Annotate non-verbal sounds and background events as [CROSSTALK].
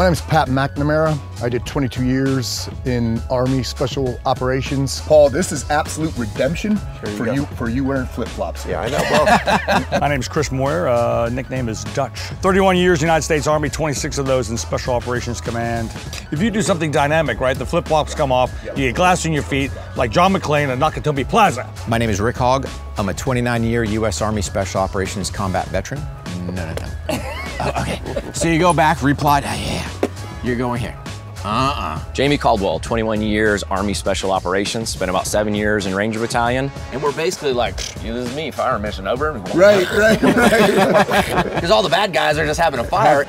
my name is Pat McNamara. I did 22 years in Army Special Operations. Paul, this is absolute redemption you for go. you for you wearing flip flops. Yeah, I know. Well, [LAUGHS] My name is Chris Moyer. Uh, nickname is Dutch. 31 years United States Army, 26 of those in Special Operations Command. If you do something dynamic, right, the flip flops come off, you get glass in your feet, like John McClane at Nakatomi Plaza. My name is Rick Hogg. I'm a 29 year U.S. Army Special Operations combat veteran. No, no, no. [LAUGHS] Oh, okay. So you go back, replot. Yeah. You're going here. Uh-uh. Jamey Caldwell, 21 years Army Special Operations, spent about seven years in Ranger Battalion. And we're basically like, "Yeah, this is me, fire mission over. Right, right, right. [LAUGHS] Because all the bad guys are just having a fire.